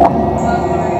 すごい。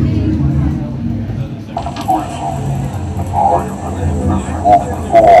four.